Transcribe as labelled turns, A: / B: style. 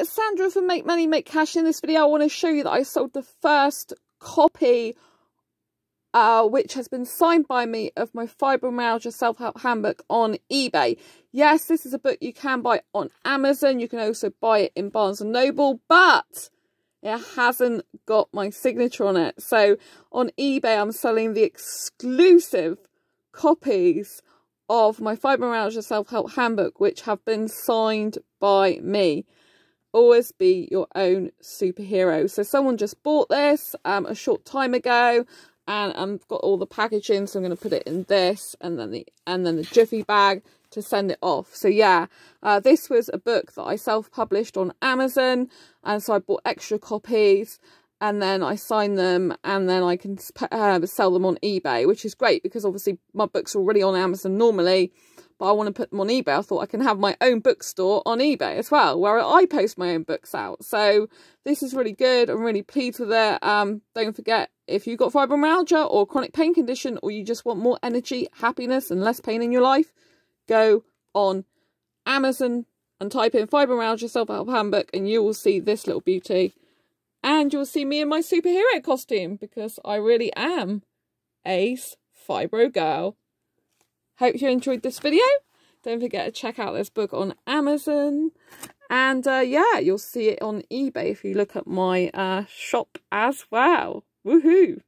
A: it's Sandra from Make Money, Make Cash. In this video, I want to show you that I sold the first copy, uh, which has been signed by me, of my Fibromyalgia Self-Help Handbook on eBay. Yes, this is a book you can buy on Amazon. You can also buy it in Barnes & Noble, but it hasn't got my signature on it. So on eBay, I'm selling the exclusive copies of my Fibromyalgia Self-Help Handbook, which have been signed by me. Always be your own superhero. So someone just bought this um, a short time ago and I've got all the packaging, so I'm going to put it in this and then the and then the jiffy bag to send it off. So yeah, uh, this was a book that I self-published on Amazon, and so I bought extra copies and then I sign them and then I can uh, sell them on eBay, which is great because obviously my books are already on Amazon normally, but I want to put them on eBay. I thought I can have my own bookstore on eBay as well, where I post my own books out. So this is really good. I'm really pleased with it. Um, don't forget, if you've got fibromyalgia or chronic pain condition, or you just want more energy, happiness, and less pain in your life, go on Amazon and type in fibromyalgia self-help handbook and you will see this little beauty and you'll see me in my superhero costume because I really am Ace Fibro Girl. Hope you enjoyed this video. Don't forget to check out this book on Amazon. And uh, yeah, you'll see it on eBay if you look at my uh, shop as well. Woohoo!